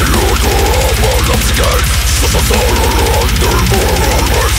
The I'm on the scale, so so so, under